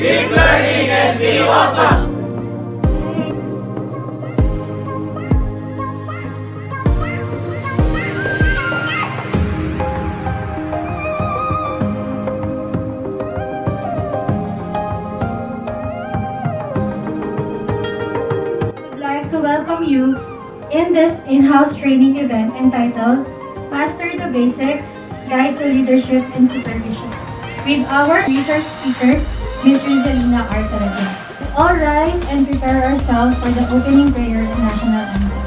Keep learning and be awesome! welcome you in this in-house training event entitled Master the Basics, Guide to Leadership and Supervision with our resource speaker, Ms. Rizalina Artalaga. Let's all rise and prepare ourselves for the opening prayer and national anthem.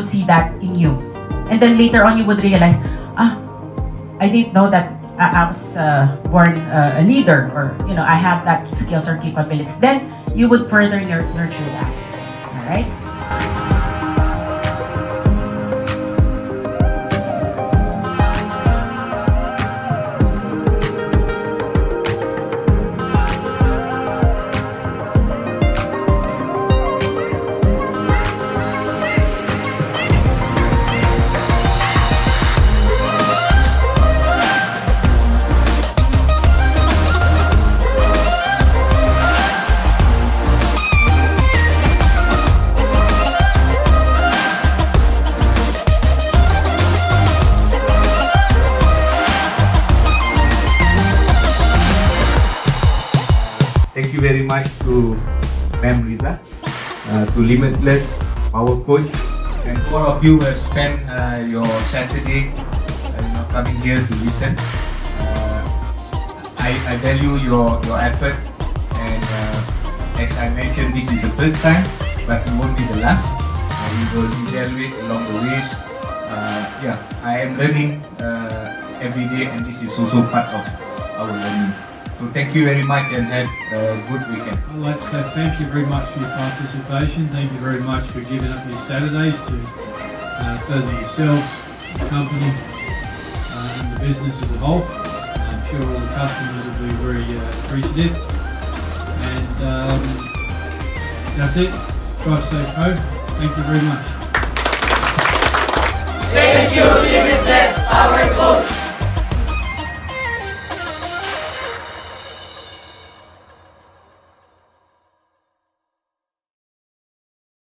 would see that in you. And then later on, you would realize, ah, I didn't know that I I was uh, born uh, a leader or, you know, I have that skills or capabilities. Then you would further nur- nurture that. All right? Thank you very much to Ma'am Rita, uh, to Limitless, Power Coach, and to all of you who have spent uh, your Saturday uh, you know, coming here to listen. Uh, I, I value your, your effort, and uh, as I mentioned, this is the first time, but it won't be the last. We will evaluate along the way. Uh, yeah, I am learning every day, and this is also part of our learning. So thank you very much and have a good weekend. I'd like to say thank you very much for your participation. Thank you very much for giving up your Saturdays to uh, further yourselves, the company, uh, and the business as a whole. I'm sure all the customers will be very uh, appreciative. And um, that's it. Drive safe home. Thank you very much. Thank you, Limitless Power Coach.